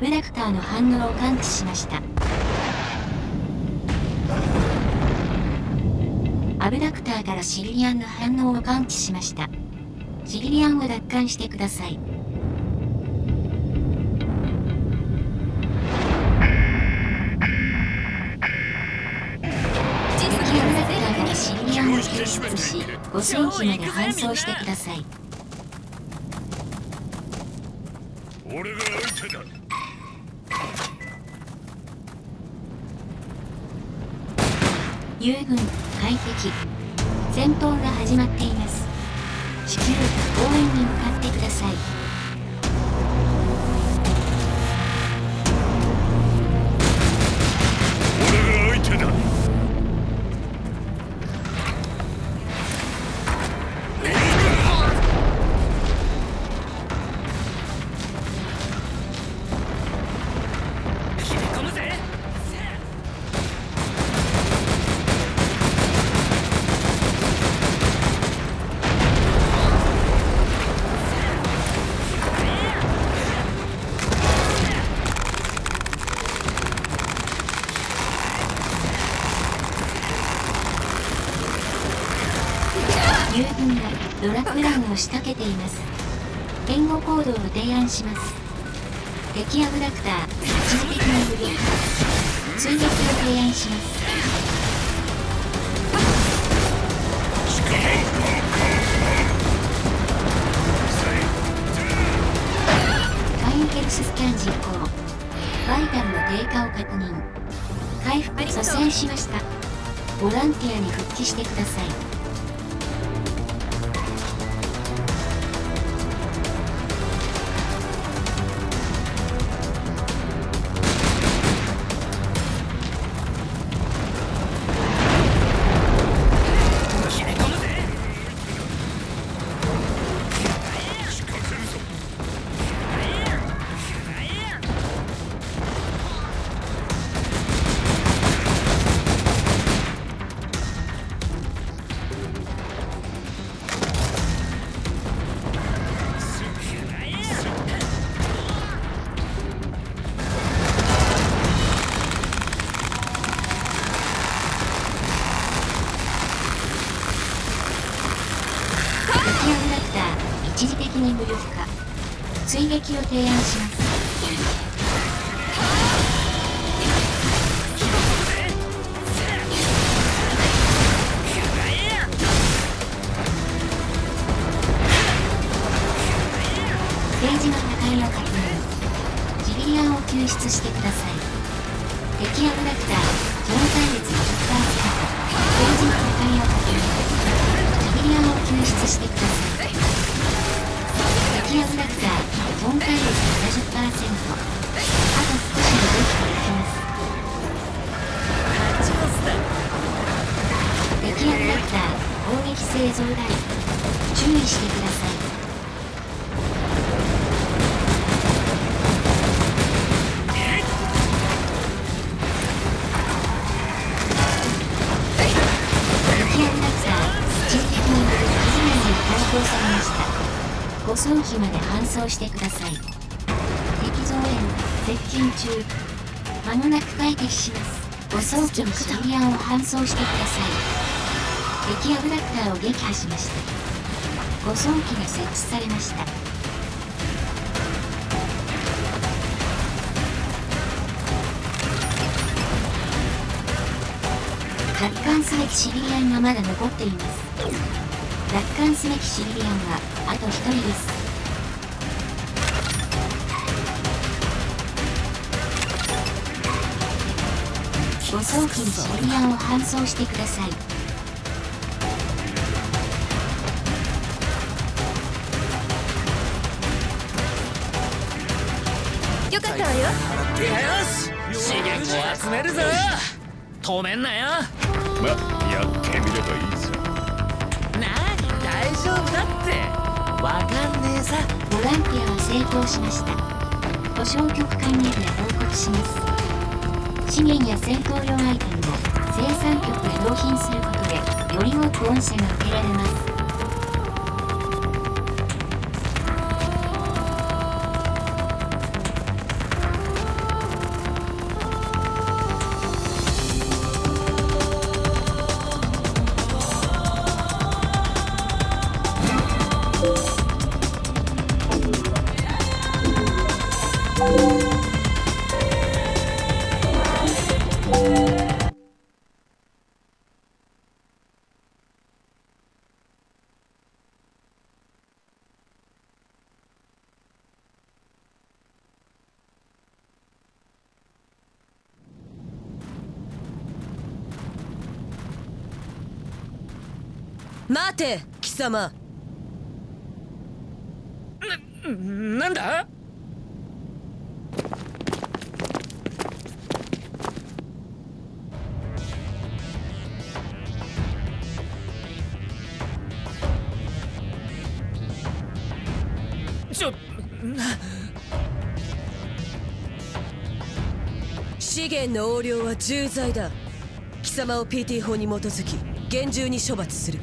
アブダクターの反応を感知しました。アブダクターからシリリアンの反応を感知しました。シリリアンを奪還してください。敵アブダクターからシリリアンを救出し5センチまで搬送してください9軍、快適。戦闘が始まっています。仕掛けています。援護行動を提案します。敵アブダクター一時的な無力追撃を提案します。ファインヘルススキャン実行。バイタルの低下を確認。回復蘇生しました。ボランティアに復帰してください。出してください。敵アブダクター超耐熱の10%ページの破壊を確認シビリアンを救出してください敵アブダクター本体率70%あと少しでできていきます敵アブダクター攻撃性増大注意してくださいした護送機まで搬送してください。敵増援接近中。間もなく解決します。護送機にシビリアンを搬送してください。敵アブダクターを撃破しました。護送機が設置されました。奪還すべきシビリアンがまだ残っています。奪還すべきシビリアンはあと1人です。護送機にシビリアンを搬送してください。よかったわよ。よし。資源を集めるぞ。止めんなよ。まやってみればいいさ丈夫だって。わかんねえさ。ボランティアは成功しました。保証局管理部へ報告します。資源や戦闘用アイテムを生産局へ納品することでより多く御社が受けられます。待て貴様。なんだ？資源の横領は重罪だ。貴様を PT 法に基づき厳重に処罰する。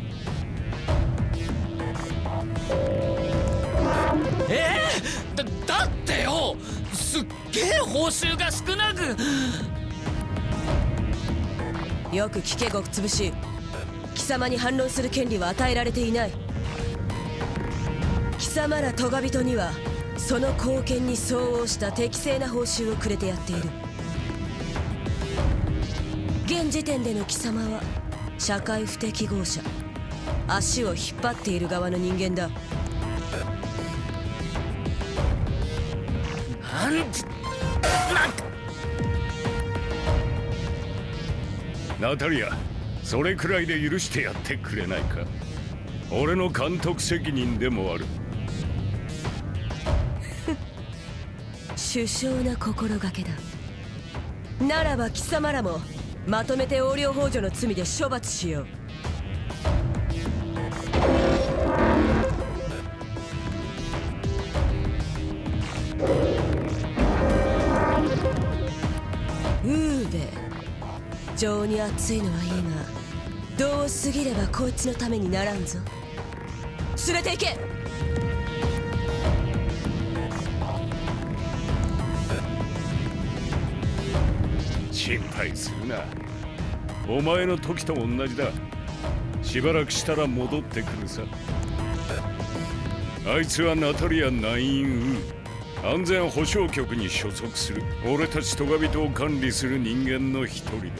え？ー、だだってよ！すっげえ報酬が少なく！よく聞けごくつぶし。貴様に反論する権利は与えられていない。貴様らトガ人にはその貢献に相応した適正な報酬をくれてやっている現時点での貴様は社会不適合者。足を引っ張っている側の人間だ。なんて。なんかナタリアそれくらいで許してやってくれないか。俺の監督責任でもある。首相な心がけだ。ならば貴様らもまとめて横領幇助の罪で処罰しよう。ウーベ情に熱いのはいいがどうすぎればこいつのためにならんぞ。連れて行け。心配するな。お前の時と同じだ。しばらくしたら戻ってくるさ。あいつはナタリア9ウ安全保障局に所属する。俺たちトガ人を管理する人間の一人だ。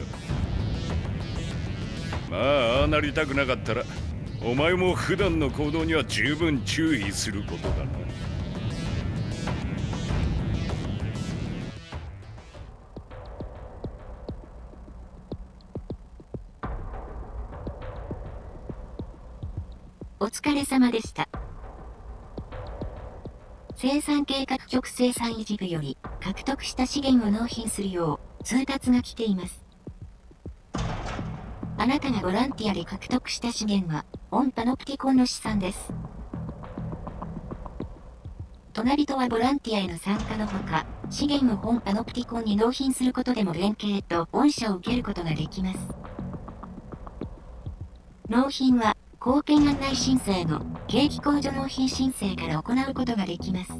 まあああなりたくなかったらお前も普段の行動には十分注意することだな。れ様でした。生産計画局生産維持部より獲得した資源を納品するよう通達が来ています。あなたがボランティアで獲得した資源はオンパノプティコンの資産です。隣人はボランティアへの参加のほか、資源を本パノプティコンに納品することでも連携と御社を受けることができます。納品は貢献案内申請の景気控除納品申請から行うことができます。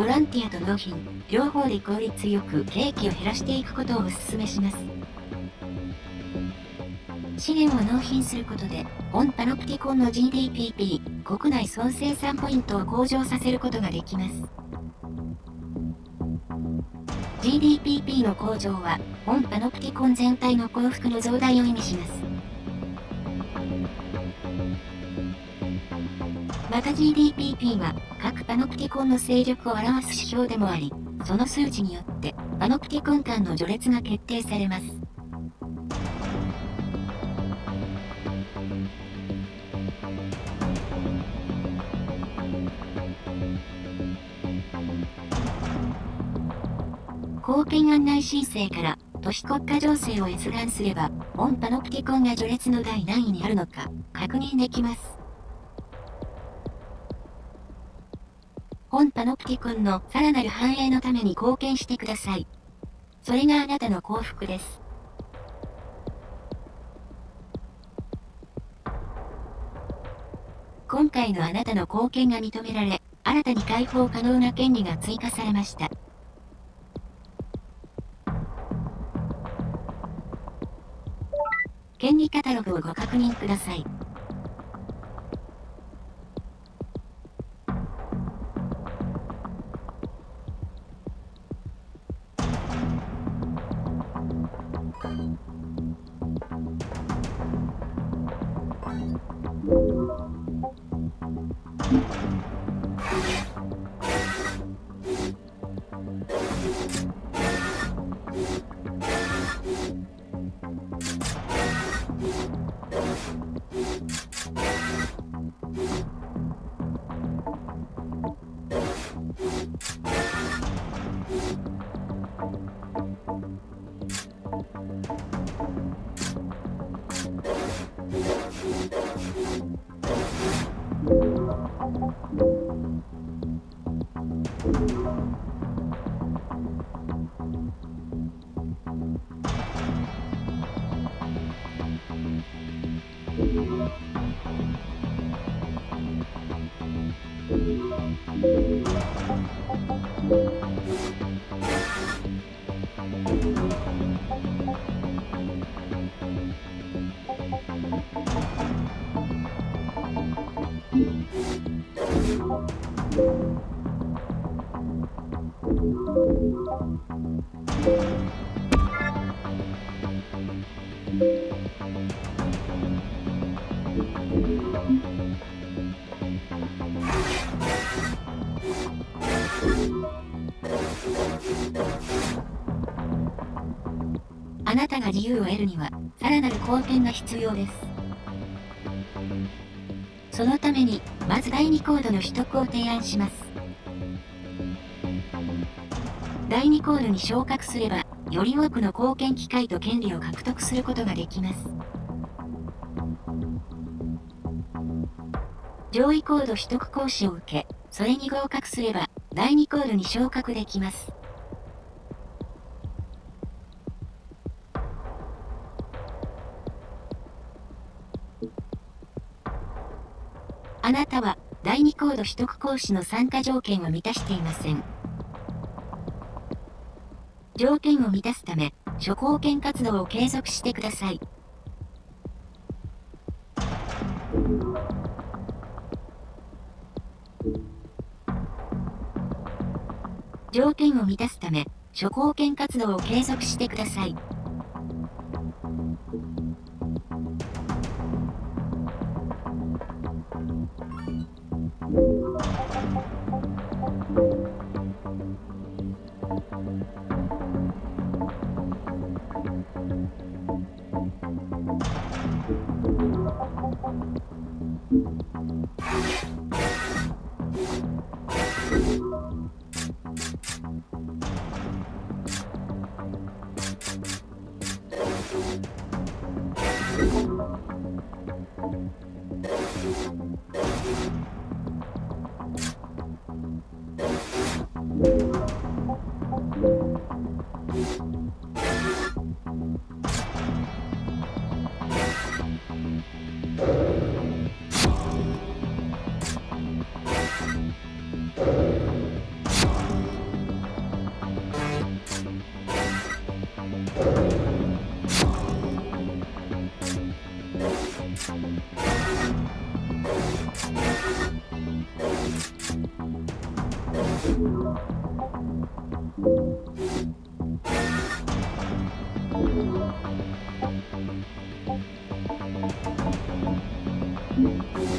ボランティアと納品、両方で効率よく利益を減らしていくことをお勧めします。資源を納品することで、オンパノプティコンの GDPP、国内総生産ポイントを向上させることができます。GDPP の向上は、オンパノプティコン全体の幸福の増大を意味します。また GDPP は、各パノプティコンの勢力を表す指標でもあり、その数値によって、パノプティコン間の序列が決定されます。貢献案内申請から都市国家情勢を閲覧すれば、本パノプティコンが序列の第何位にあるのか確認できます。本パノプティコンのさらなる繁栄のために貢献してください。それがあなたの幸福です。今回のあなたの貢献が認められ、新たに解放可能な権利が追加されました。権利カタログをご確認ください。あなたが自由を得るには、さらなる貢献が必要です。そのために、まず第2コードの取得を提案します。第2コードに昇格すれば、より多くの貢献機会と権利を獲得することができます。上位コード取得講師を受け、それに合格すれば、第2コードに昇格できます。なたは第2コード取得講師の参加条件を満たしていません。条件を満たすため、諸貢献活動を継続してください。条件を満たすため、諸貢献活動を継続してください。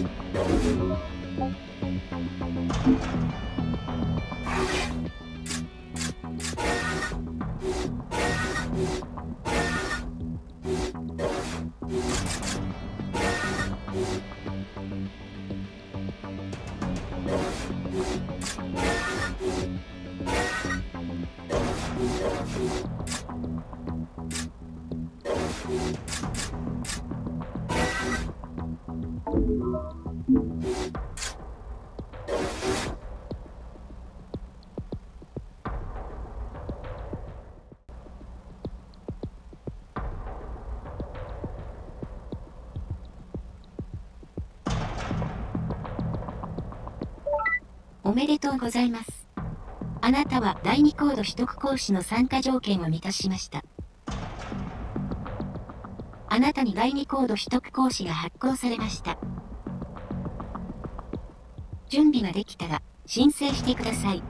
Thank you. おめでとうございます。あなたは第2コード取得講師の参加条件を満たしました。あなたに第2コード取得講師が発行されました。準備ができたら申請してください。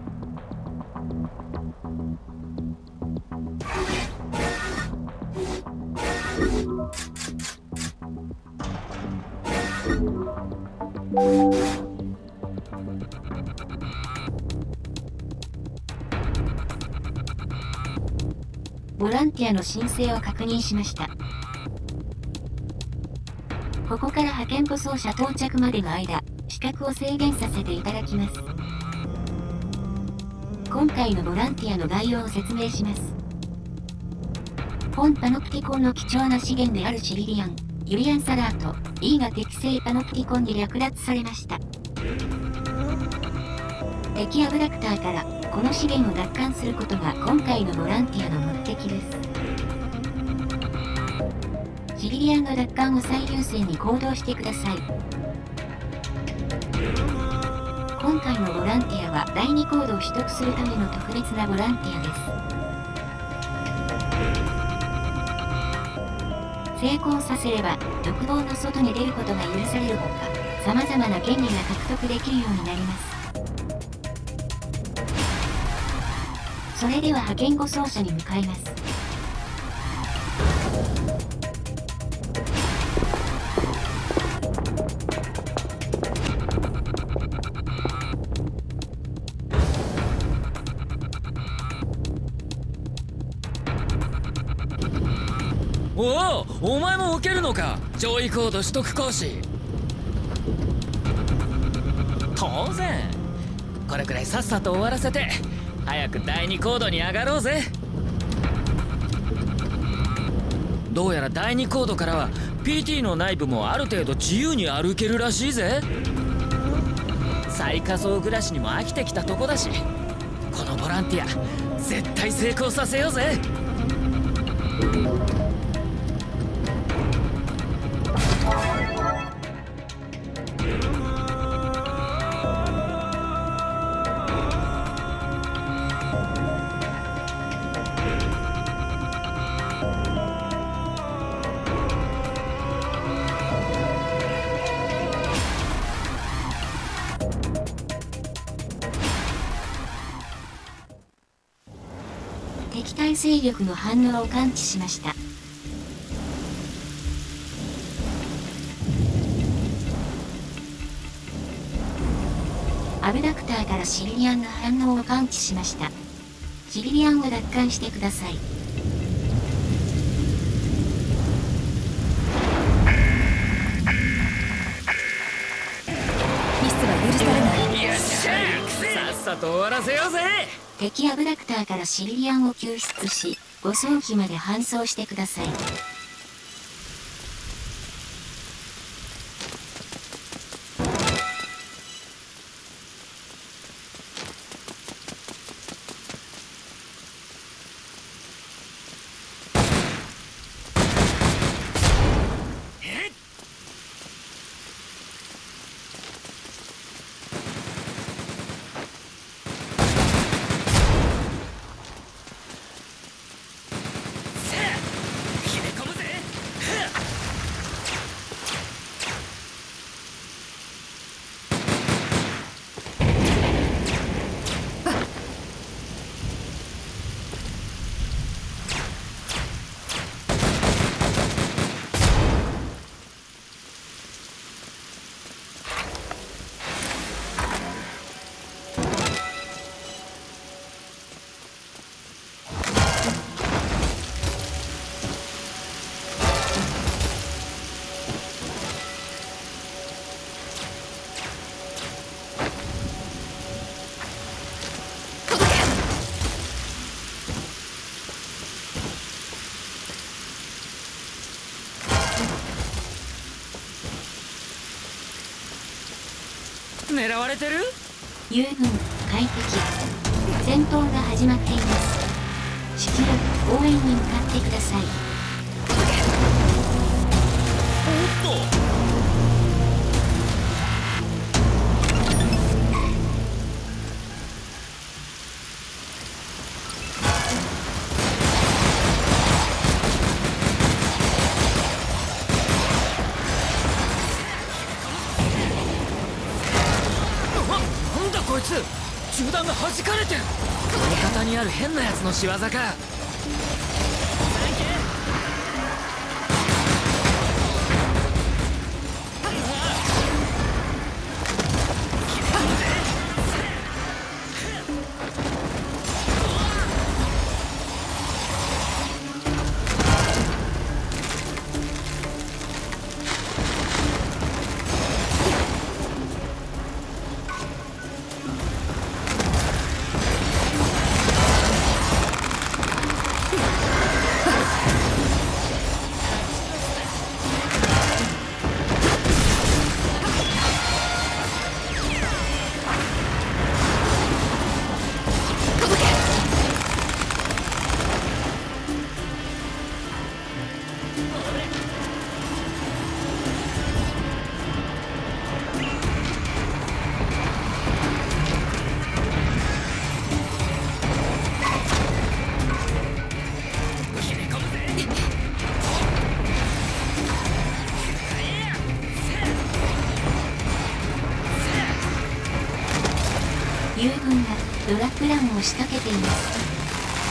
ボランティアの申請を確認しました。ここから派遣護送車到着までの間、資格を制限させていただきます。今回のボランティアの概要を説明します。本パノプティコンの貴重な資源であるシリリアン、ユリアンサラート、E が適正パノプティコンに略奪されました。敵アブラクターからこの資源を奪還することが今回のボランティアの目的です。シリリアンの奪還を最優先に行動してください。今回のボランティアは第2コードを取得するための特別なボランティアです。成功させれば独房の外に出ることが許されるほか様々な権利が獲得できるようになります。それでは派遣護送車に向かいます。おおお前も受けるのか？上位コード取得講師。当然。これくらいさっさと終わらせて。早く第2コードに上がろうぜ。どうやら第2コードからは PT の内部もある程度自由に歩けるらしいぜ。最下層暮らしにも飽きてきたとこだし。このボランティア絶対成功させようぜ。勢力の反応を感知しました。アブダクターからシリリアンの反応を感知しました。シリリアンを奪還してください。ミスは許されない。よっしゃさっさと終わらせようぜ敵アブラクターからシビリアンを救出し護送機まで搬送してください。狙われてる？友軍快適戦闘が始まっています。至急応援に向かってください。おっとの仕業か。仕掛けています。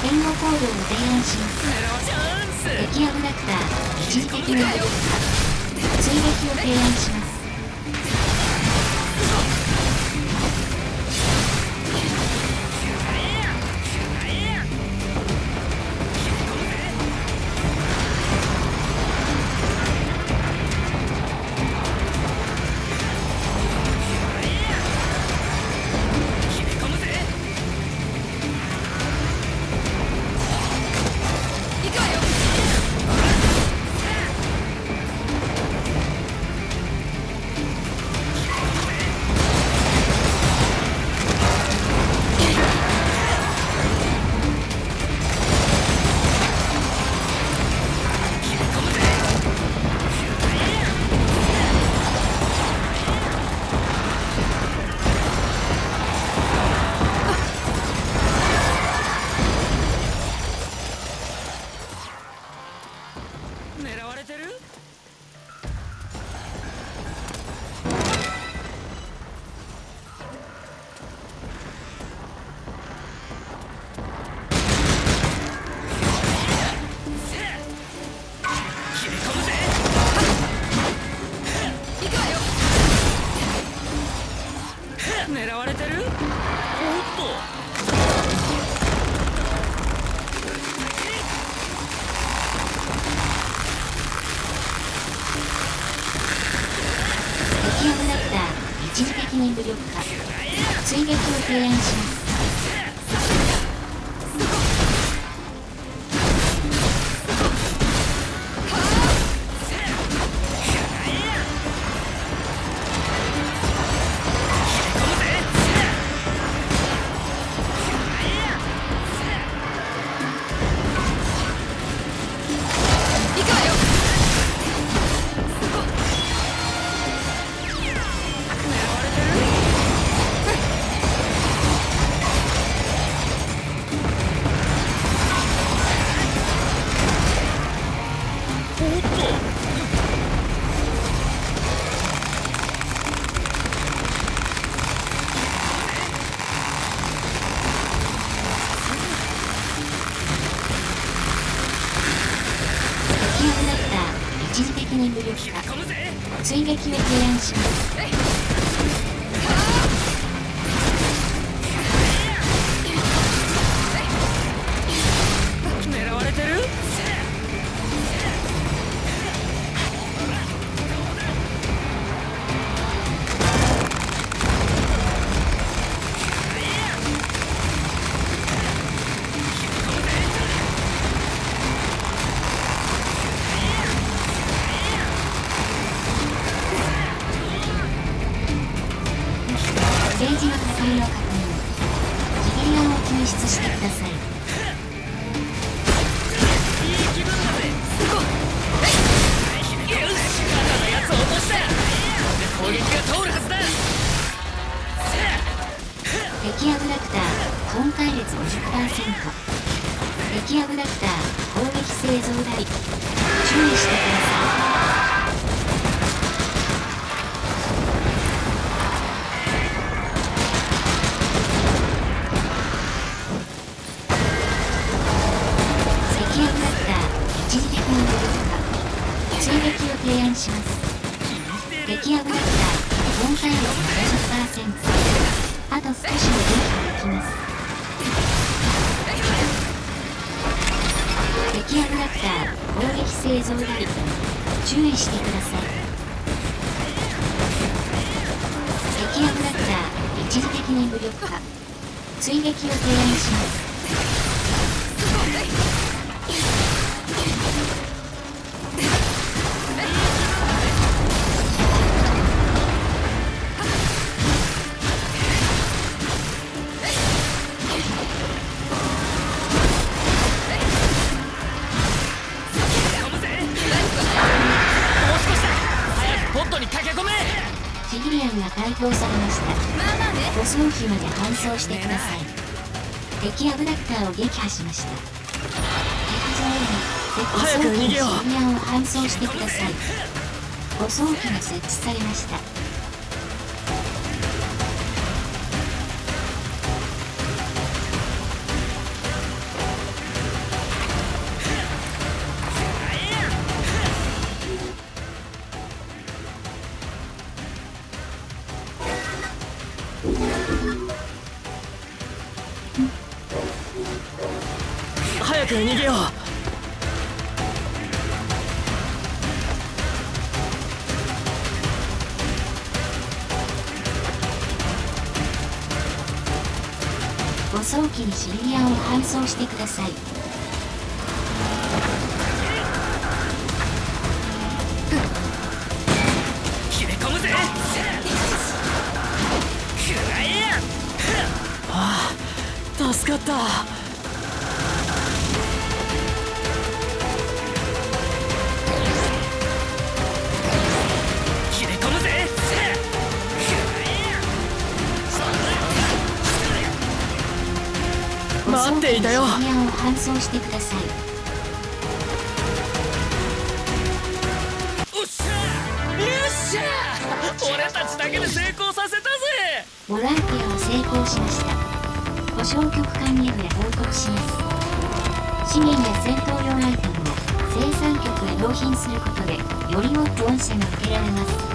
援護行動を提案します敵アブダクター一時的な追撃を提案します。狙われてる？おっと。敵を狙った一時的に無力化。追撃を提案します。に追撃を提案します。さました護送機まで搬送してください。敵アブダクターを撃破しました。敵上早くに逃げよう。シギリアンを搬送してください。護送機が設置されました待っていたよ。アンを搬送してください。おっしゃよっしゃ俺たちだけで成功させたぜ。ボランティアを成功しました。故障局管理部へ報告します。資源や戦闘用アイテムを生産局へ納品することでより多く御社が受けられます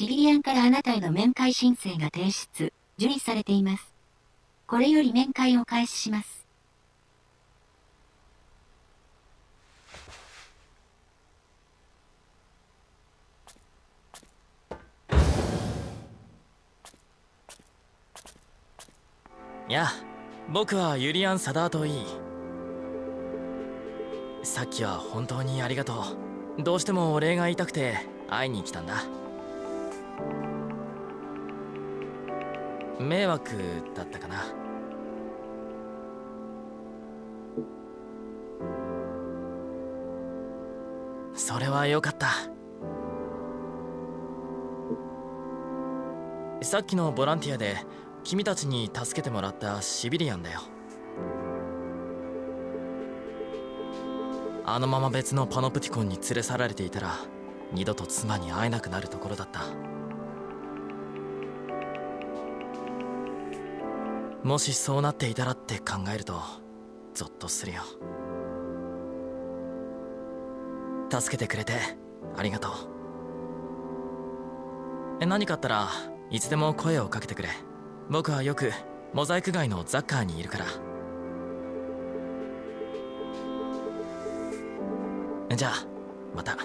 シリリアンからあなたへの面会申請が提出、受理されています。これより面会を開始します。いや僕はユリアン・サダート・イーさっきは本当にありがとうどうしてもお礼が言いたくて会いに来たんだ迷惑だったかな。それはよかった。さっきのボランティアで君たちに助けてもらったシビリアンだよ。あのまま別のパノプティコンに連れ去られていたら二度と妻に会えなくなるところだった。もしそうなっていたらって考えるとゾッとするよ。助けてくれてありがとう。え何かあったらいつでも声をかけてくれ。僕はよくモザイク街のザッカーにいるから。じゃあまた。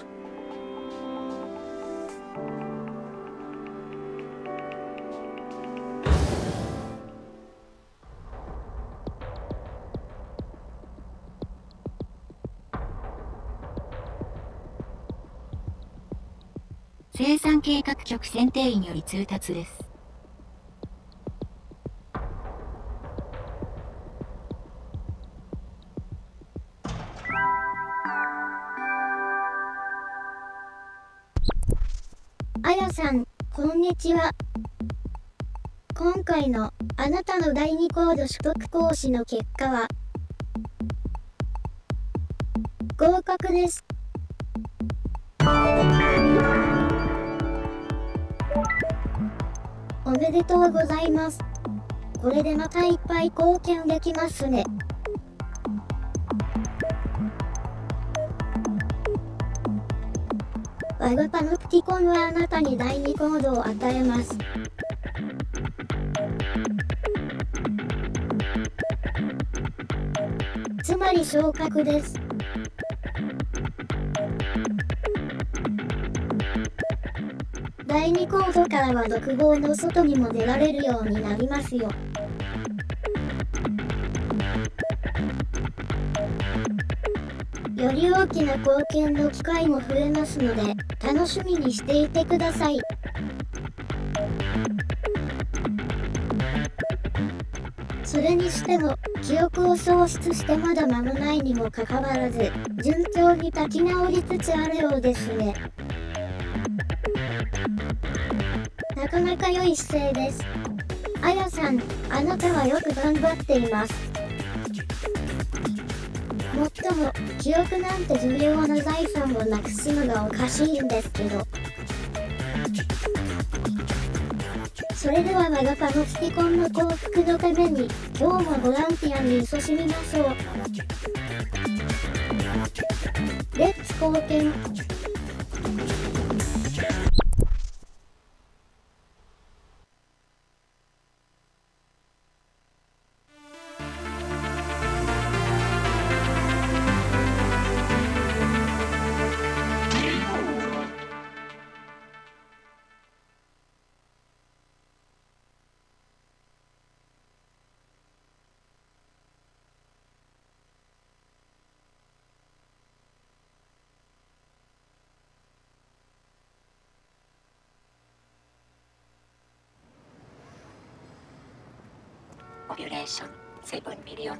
生産計画局選定員より通達です。あやさん、こんにちは。今回のあなたの第2コード取得講師の結果は、合格です。おめでとうございます。これでまたいっぱい貢献できますね。我がパノプティコンはあなたに第2コードを与えます。つまり昇格です。第2コードからは独房の外にも出られるようになりますよ。より大きな貢献の機会も増えますので、楽しみにしていてください。それにしても、記憶を喪失してまだ間もないにもかかわらず、順調に立ち直りつつあるようですね。かなか良い姿勢です。あやさん、あなたはよく頑張っています。もっとも、記憶なんて重要な財産をなくすのがおかしいんですけど。それでは我がパノプティコンの幸福のために、今日もボランティアに勤しみましょう。レッツ貢献。Population 7 million.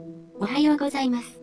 「おはようございます。